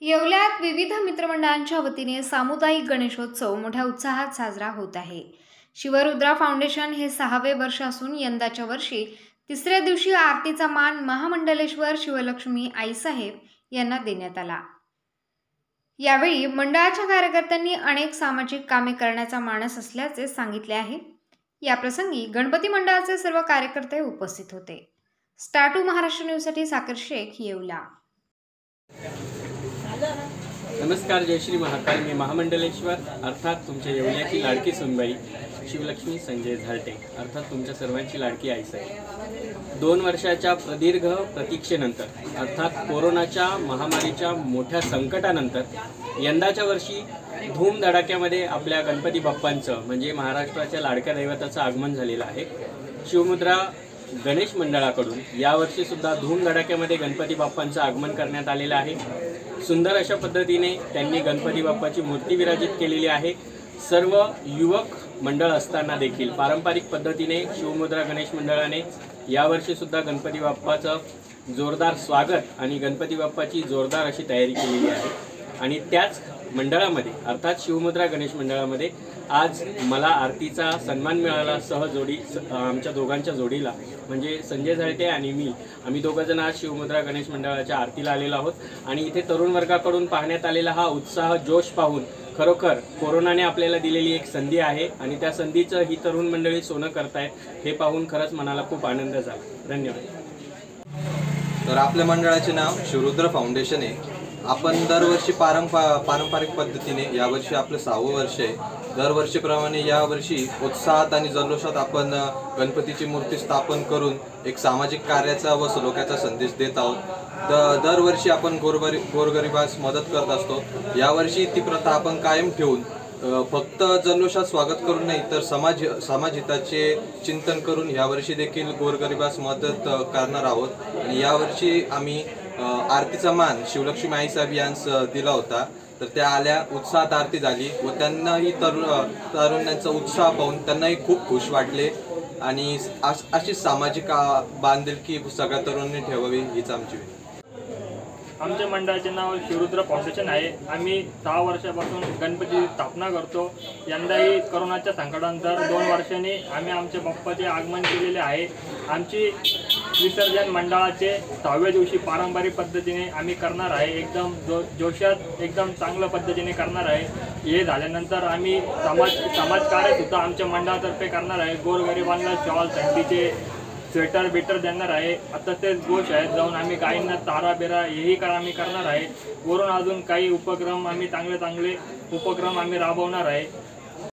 येवल्यात विविध मित्रमंडळांच्या वतीने सामुदायिक गणेशोत्सव मोठ्या उत्साहात साजरा होत आहे. शिवरुद्रा फाउंडेशन हे सहावे वर्ष असून यंदाच्या वर्षी तिसऱ्या दिवशी आरतीचा मान महामंडलेश्वर शिवलक्ष्मी आईसाहेब यांना देण्यात आला. यावेळी मंडळाच्या कार्यकर्त्यांनी अनेक सामाजिक कामे करण्याचा मानस असल्याचे सांगितले आहे. याप्रसंगी गणपती मंडळाचे सर्व कार्यकर्ते उपस्थित होते. स्टार्टू महाराष्ट्र न्यूजसाठी साकर शेख येवला. नमस्कार जय श्री महाकाल. मी महामंडलेश्वर. अर्थात तुमच्या येवल्याची लाडकी सुनबाई शिवलक्ष्मी संजय झालटे. अर्थात तुमच्या सर्वांची लाडकी आईस आहे दोन वर्षाच्या प्रदीर्घ प्रतीक्षेनंतर अर्थात कोरोनाच्या महामारीच्या मोठ्या संकटानंतर यंदाच्या वर्षी धूमधडाक्यामध्ये आपल्या गणपती बाप्पांचं म्हणजे महाराष्ट्राच्या लाडक्या दैवताचं आगमन झालेलं आहे. शिवमुद्रा गणेश मंडळाकडून यावर्षी सुद्धा धूमधडाक्यामध्ये गणपती बाप्पांचं आगमन करण्यात आलेलं आहे. सुंदर अशा पद्धतीने त्यांनी गणपती बाप्पाची मूर्ती विराजित केलेली आहे. सर्व युवक मंडळ असताना देखील पारंपरिक पद्धतीने शिवमुद्रा गणेश मंडळाने यावर्षी सुद्धा गणपती बाप्पाचं जोरदार स्वागत आणि गणपती बाप्पाची जोरदार अशी तयारी केलेली आहे. आणि त्याच मंडळामध्ये अर्थात शिवमुद्रा गणेश मंडळामध्ये आज मला आरतीचा सन्मान मिळाला सहजोडी स- आमच्या दोघांच्या जोडीला. म्हणजे संजय झाळटे आणि मी. आम्ही दोघंजण आज शिवमुद्रा गणेश मंडळाच्या आरतीला आलेलो आहोत. आणि इथे तरुण वर्गाकडून पाहण्यात आलेला हा उत्साह जोश पाहून खरोखर कोरोनाने आपल्याला दिलेली एक संधी आहे. आणि त्या संधीचं ही तरुण मंडळी सोनं करतायत हे पाहून खरंच मनाला खूप आनंद झाला. धन्यवाद. तर आपल्या मंडळाचे नाव शिवरुद्र फाउंडेशन आहे. आपण दरवर्षी पारंपा पारंपरिक पद्धतीने यावर्षी आपलं सहावं वर्ष आहे. दरवर्षीप्रमाणे यावर्षी उत्साहात आणि जल्लोषात आपण गणपतीची मूर्ती स्थापन करून एक सामाजिक कार्याचा व सलोख्याचा संदेश देत आहोत. द दरवर्षी आपण गोरगरी गोरगरिबास मदत करत असतो. यावर्षी ती प्रथा आपण कायम ठेवून फक्त जल्लोषात स्वागत करून नाही तर समाज समाजहिताचे चिंतन करून यावर्षी देखील गोरगरिबास मदत करणार आहोत. आणि यावर्षी आम्ही आरतीचा मान शिवलक्ष्मी आई साहेब यांस दिला होता. तर त्या आल्या उत्साहात आरती झाली व त्यांनाही तरुण तरुणांचा उत्साह पाहून त्यांनाही खूप खुश वाटले. आणि अश- अशीच सामाजिक बांधिलकी सगळ्या तरुणांनी ठेवावी हीच आमची विनंती. आमच्या मंडळाचे नाव शिवरुद्र फाउंडेशन आहे. आम्ही सहा वर्षापासून गणपतीची स्थापना करतो. यंदाही करोनाच्या संकटानंतर दोन वर्षांनी आम्ही आमच्या बाप्पाचे आगमन केलेले आहे. आमची विसर्जन मंडळाचे सहाव्या दिवशी पारंपरिक पद्धतीने आम्ही करणार आहे. एकदम जो जोशात एकदम चांगल्या पद्धतीने करणार आहे. हे झाल्यानंतर आम्ही समाज समाजकार्यसुद्धा आमच्या मंडळातर्फे करणार आहे. गोरगरिबांना शॉल थंडीचे स्वेटर बिटर देणार आहे. आता तेच गोष्ट आहेत जाऊन आम्ही गायींना चारा बिरा हेही कर आम्ही करणार आहे. वरून अजून काही उपक्रम आम्ही चांगले चांगले उपक्रम आम्ही राबवणार आहे.